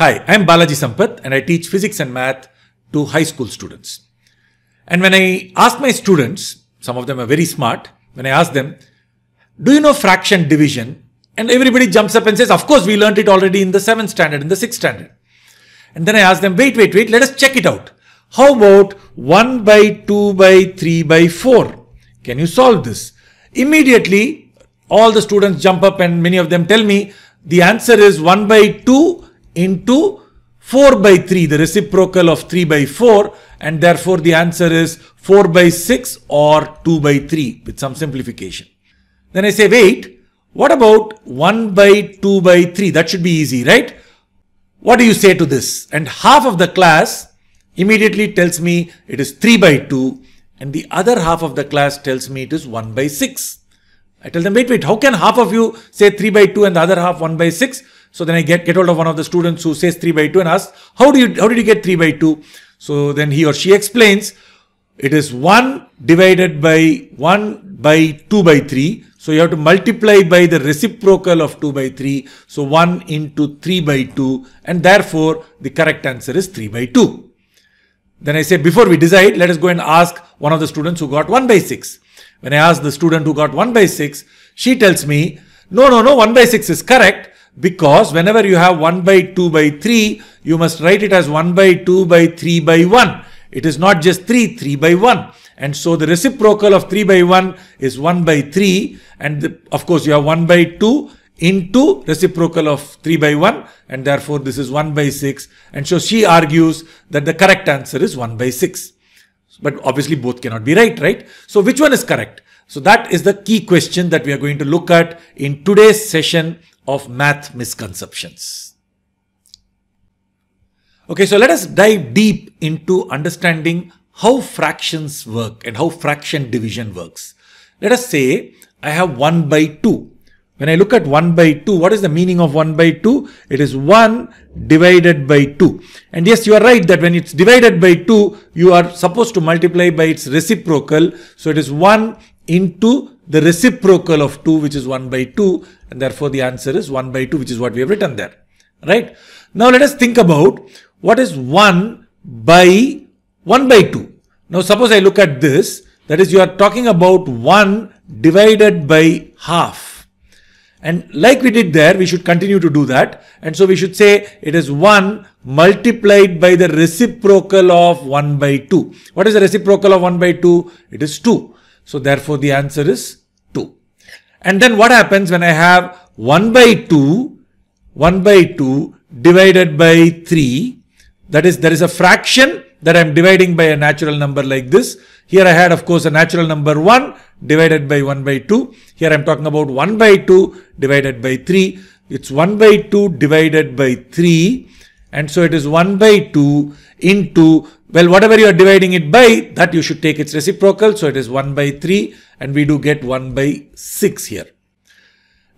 Hi, I'm Balaji Sampath and I teach physics and math to high school students. And when I ask my students, some of them are very smart, when I ask them, do you know fraction division? And everybody jumps up and says, of course, we learned it already in the 7th standard, in the 6th standard. And then I ask them, wait, wait, wait, let us check it out. How about 1 by 2 by 3 by 4? Can you solve this? Immediately, all the students jump up and many of them tell me the answer is 1 by 2 into 4 by 3, the reciprocal of 3 by 4 and therefore the answer is 4 by 6 or 2 by 3 with some simplification. Then I say, wait, what about 1 by 2 by 3? That should be easy, right? What do you say to this? And half of the class immediately tells me it is 3 by 2 and the other half of the class tells me it is 1 by 6. I tell them, wait, wait, how can half of you say 3 by 2 and the other half 1 by 6? So then I get, get hold of one of the students who says 3 by 2 and asks, how do you, how did you get 3 by 2? So then he or she explains, it is 1 divided by 1 by 2 by 3. So you have to multiply by the reciprocal of 2 by 3. So 1 into 3 by 2 and therefore the correct answer is 3 by 2. Then I say before we decide, let us go and ask one of the students who got 1 by 6. When I ask the student who got 1 by 6, she tells me, no, no, no, 1 by 6 is correct because whenever you have 1 by 2 by 3, you must write it as 1 by 2 by 3 by 1. It is not just 3, 3 by 1. And so the reciprocal of 3 by 1 is 1 by 3. And the, of course, you have 1 by 2 into reciprocal of 3 by 1 and therefore this is 1 by 6 and so she argues that the correct answer is 1 by 6 but obviously both cannot be right right so which one is correct so that is the key question that we are going to look at in today's session of math misconceptions. Okay, so let us dive deep into understanding how fractions work and how fraction division works. Let us say I have 1 by 2. When I look at 1 by 2, what is the meaning of 1 by 2? It is 1 divided by 2. And yes, you are right that when it's divided by 2, you are supposed to multiply by its reciprocal. So it is 1 into the reciprocal of 2 which is 1 by 2 and therefore the answer is 1 by 2 which is what we have written there. Right. Now let us think about what is 1 by 1 by 2. Now suppose I look at this that is you are talking about 1 divided by half. And like we did there, we should continue to do that. And so we should say it is 1 multiplied by the reciprocal of 1 by 2. What is the reciprocal of 1 by 2? It is 2. So therefore the answer is 2. And then what happens when I have 1 by 2, 1 by 2 divided by 3. That is, there is a fraction that I'm dividing by a natural number like this. Here I had, of course, a natural number 1 divided by 1 by 2. Here I'm talking about 1 by 2 divided by 3. It's 1 by 2 divided by 3. And so it is 1 by 2 into, well, whatever you are dividing it by, that you should take its reciprocal. So it is 1 by 3 and we do get 1 by 6 here.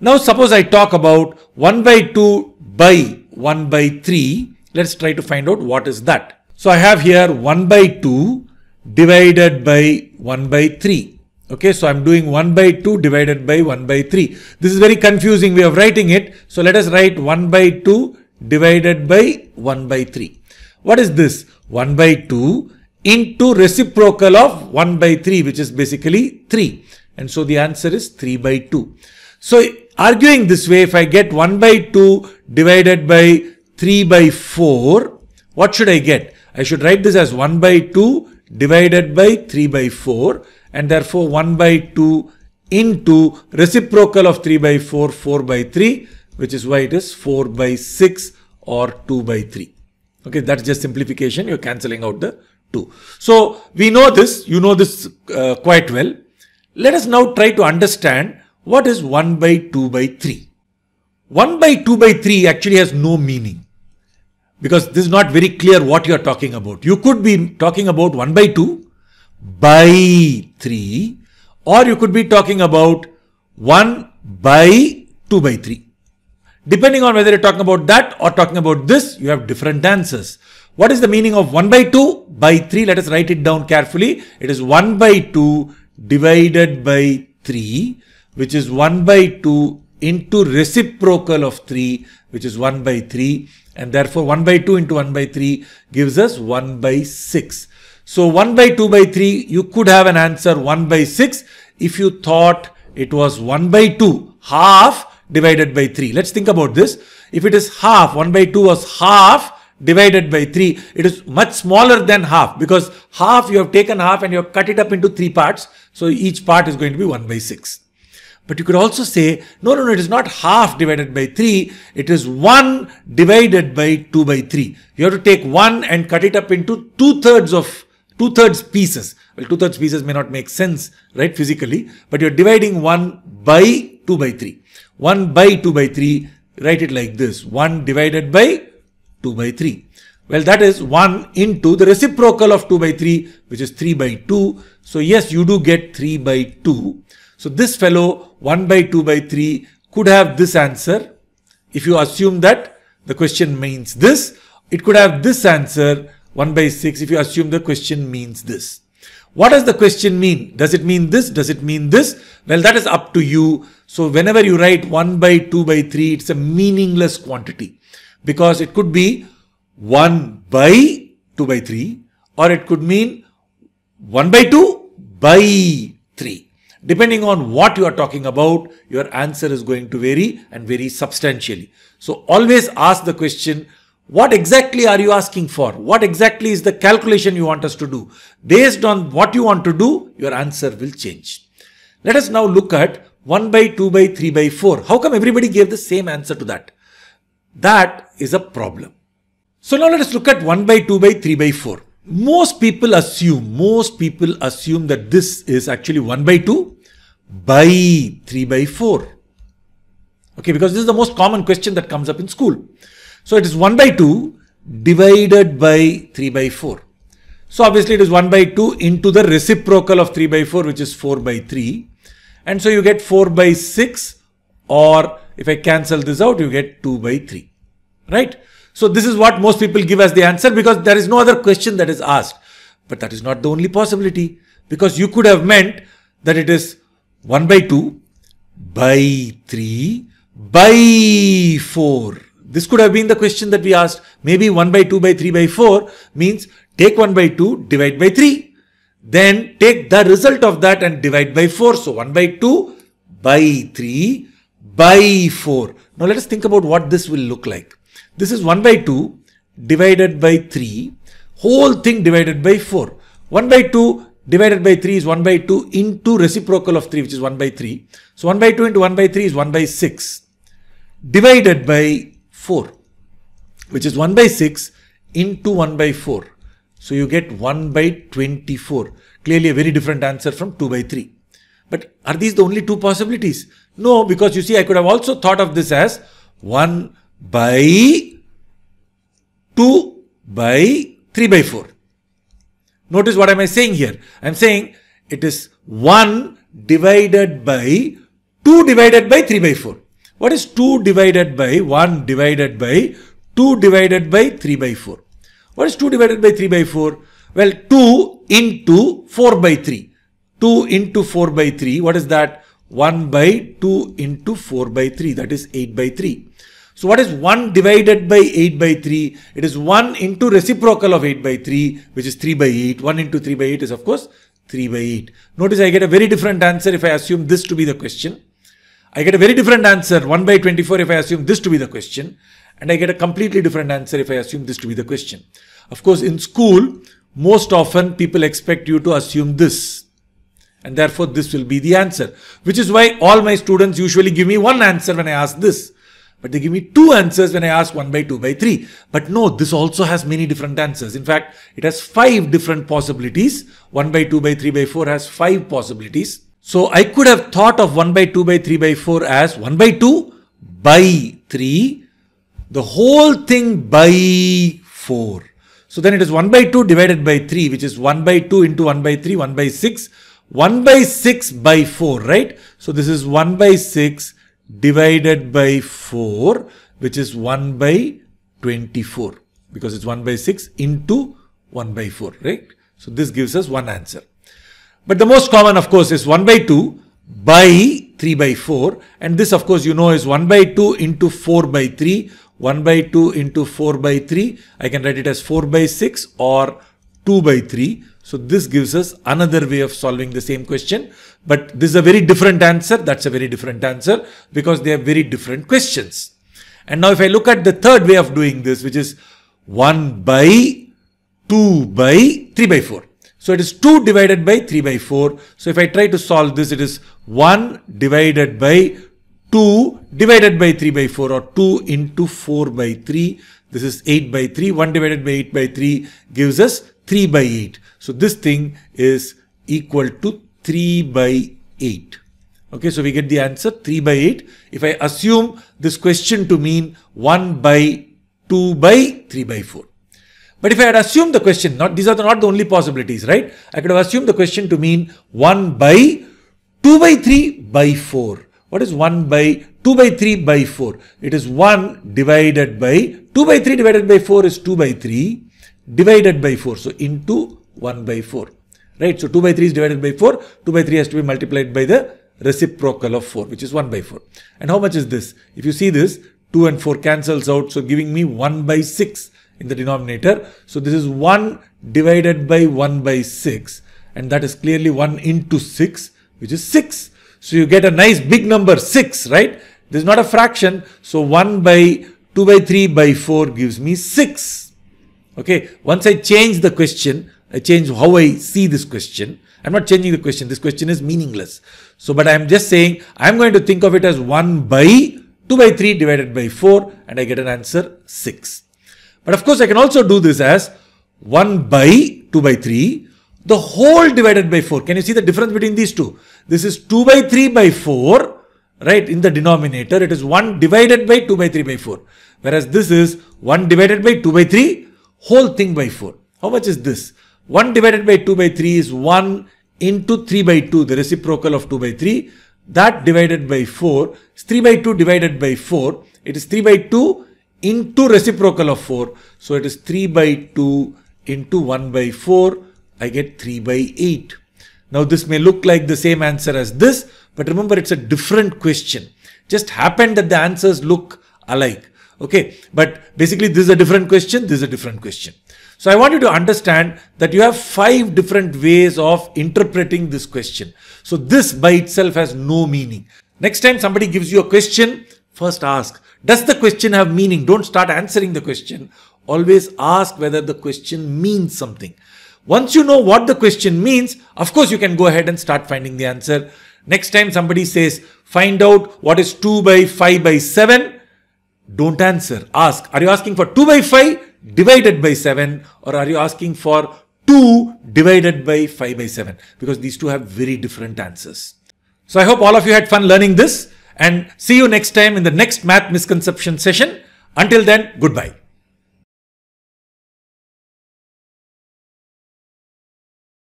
Now suppose I talk about 1 by 2 by 1 by 3. Let's try to find out what is that. So I have here 1 by 2 divided by 1 by 3. Okay, so I'm doing 1 by 2 divided by 1 by 3. This is very confusing way of writing it. So let us write 1 by 2 divided by 1 by 3. What is this? 1 by 2 into reciprocal of 1 by 3 which is basically 3. And so the answer is 3 by 2. So arguing this way if I get 1 by 2 divided by 3 by 4 what should I get? I should write this as 1 by 2 divided by 3 by 4 and therefore 1 by 2 into reciprocal of 3 by 4 4 by 3 which is why it is 4 by 6 or 2 by 3. Okay, that's just simplification. You're cancelling out the 2. So we know this, you know this uh, quite well. Let us now try to understand what is 1 by 2 by 3. 1 by 2 by 3 actually has no meaning because this is not very clear what you are talking about. You could be talking about 1 by 2 by 3 or you could be talking about 1 by 2 by 3. Depending on whether you're talking about that or talking about this, you have different answers. What is the meaning of 1 by 2 by 3? Let us write it down carefully. It is 1 by 2 divided by 3, which is 1 by 2 into reciprocal of 3 which is 1 by 3 and therefore 1 by 2 into 1 by 3 gives us 1 by 6. So 1 by 2 by 3 you could have an answer 1 by 6 if you thought it was 1 by 2 half divided by 3. Let's think about this. If it is half 1 by 2 was half divided by 3 it is much smaller than half because half you have taken half and you have cut it up into three parts so each part is going to be 1 by 6 but you could also say, no, no, no, it is not half divided by 3. It is 1 divided by 2 by 3. You have to take 1 and cut it up into two-thirds of, two-thirds pieces. Well, two-thirds pieces may not make sense, right, physically. But you're dividing 1 by 2 by 3. 1 by 2 by 3, write it like this. 1 divided by 2 by 3. Well, that is 1 into the reciprocal of 2 by 3, which is 3 by 2. So, yes, you do get 3 by 2. So this fellow 1 by 2 by 3 could have this answer. If you assume that the question means this, it could have this answer 1 by 6 if you assume the question means this. What does the question mean? Does it mean this? Does it mean this? Well, that is up to you. So whenever you write 1 by 2 by 3, it's a meaningless quantity because it could be 1 by 2 by 3 or it could mean 1 by 2 by 3. Depending on what you are talking about, your answer is going to vary and vary substantially. So always ask the question, what exactly are you asking for? What exactly is the calculation you want us to do? Based on what you want to do, your answer will change. Let us now look at 1 by 2 by 3 by 4. How come everybody gave the same answer to that? That is a problem. So now let us look at 1 by 2 by 3 by 4 most people assume, most people assume that this is actually 1 by 2 by 3 by 4. Okay, because this is the most common question that comes up in school. So it is 1 by 2 divided by 3 by 4. So obviously it is 1 by 2 into the reciprocal of 3 by 4 which is 4 by 3. And so you get 4 by 6 or if I cancel this out you get 2 by 3. Right? So this is what most people give as the answer because there is no other question that is asked. But that is not the only possibility because you could have meant that it is 1 by 2 by 3 by 4. This could have been the question that we asked. Maybe 1 by 2 by 3 by 4 means take 1 by 2 divide by 3. Then take the result of that and divide by 4. So 1 by 2 by 3 by 4. Now let us think about what this will look like. This is 1 by 2 divided by 3, whole thing divided by 4. 1 by 2 divided by 3 is 1 by 2 into reciprocal of 3 which is 1 by 3. So 1 by 2 into 1 by 3 is 1 by 6 divided by 4 which is 1 by 6 into 1 by 4. So you get 1 by 24. Clearly a very different answer from 2 by 3. But are these the only two possibilities? No, because you see I could have also thought of this as 1 by 2 by 3 by 4. Notice what am I saying here? I am saying it is 1 divided by 2 divided by 3 by 4. What is 2 divided by 1 divided by 2 divided by 3 by 4? What is 2 divided by 3 by 4? Well, 2 into 4 by 3. 2 into 4 by 3. What is that? 1 by 2 into 4 by 3. That is 8 by 3. So what is 1 divided by 8 by 3? It is 1 into reciprocal of 8 by 3, which is 3 by 8. 1 into 3 by 8 is of course 3 by 8. Notice I get a very different answer if I assume this to be the question. I get a very different answer 1 by 24 if I assume this to be the question. And I get a completely different answer if I assume this to be the question. Of course, in school, most often people expect you to assume this. And therefore, this will be the answer. Which is why all my students usually give me one answer when I ask this. But they give me two answers when I ask 1 by 2 by 3. But no, this also has many different answers. In fact, it has five different possibilities. 1 by 2 by 3 by 4 has five possibilities. So I could have thought of 1 by 2 by 3 by 4 as 1 by 2 by 3, the whole thing by 4. So then it is 1 by 2 divided by 3, which is 1 by 2 into 1 by 3, 1 by 6, 1 by 6 by 4, right? So this is 1 by 6 divided by 4 which is 1 by 24 because it's 1 by 6 into 1 by 4 right so this gives us one answer but the most common of course is 1 by 2 by 3 by 4 and this of course you know is 1 by 2 into 4 by 3 1 by 2 into 4 by 3 I can write it as 4 by 6 or 2 by 3 so this gives us another way of solving the same question. But this is a very different answer. That's a very different answer because they are very different questions. And now if I look at the third way of doing this which is 1 by 2 by 3 by 4 so it is 2 divided by 3 by 4. So if I try to solve this, it is 1 divided by 2 divided by 3 by 4 or 2 into 4 by 3. This is 8 by 3. 1 divided by 8 by 3 gives us 3 by 8. So this thing is equal to 3 by 8. Okay, so we get the answer 3 by 8. If I assume this question to mean 1 by 2 by 3 by 4. But if I had assumed the question, not these are not the only possibilities, right? I could have assumed the question to mean 1 by 2 by 3 by 4. What is 1 by 2 by 3 by 4? It is 1 divided by 2 by 3 divided by 4 is 2 by 3 divided by 4. So into 1 by 4. Right? So 2 by 3 is divided by 4. 2 by 3 has to be multiplied by the reciprocal of 4 which is 1 by 4. And how much is this? If you see this 2 and 4 cancels out so giving me 1 by 6 in the denominator. So this is 1 divided by 1 by 6 and that is clearly 1 into 6 which is 6. So you get a nice big number 6 right. This is not a fraction. So 1 by 2 by 3 by 4 gives me 6. Okay. Once I change the question, I change how I see this question. I'm not changing the question. This question is meaningless. So, but I'm just saying I'm going to think of it as 1 by 2 by 3 divided by 4 and I get an answer 6. But of course, I can also do this as 1 by 2 by 3, the whole divided by 4. Can you see the difference between these two? This is 2 by 3 by 4, right? In the denominator, it is 1 divided by 2 by 3 by 4. Whereas this is 1 divided by 2 by 3, whole thing by 4. How much is this? 1 divided by 2 by 3 is 1 into 3 by 2, the reciprocal of 2 by 3. That divided by 4 is 3 by 2 divided by 4. It is 3 by 2 into reciprocal of 4. So it is 3 by 2 into 1 by 4. I get 3 by 8. Now this may look like the same answer as this, but remember it's a different question. Just happened that the answers look alike. Okay, but basically this is a different question, this is a different question. So I want you to understand that you have five different ways of interpreting this question. So this by itself has no meaning. Next time somebody gives you a question, first ask, does the question have meaning? Don't start answering the question. Always ask whether the question means something. Once you know what the question means, of course you can go ahead and start finding the answer. Next time somebody says, find out what is 2 by 5 by 7, don't answer. Ask, are you asking for 2 by 5 divided by 7 or are you asking for 2 divided by 5 by 7? Because these two have very different answers. So I hope all of you had fun learning this and see you next time in the next math misconception session. Until then, goodbye.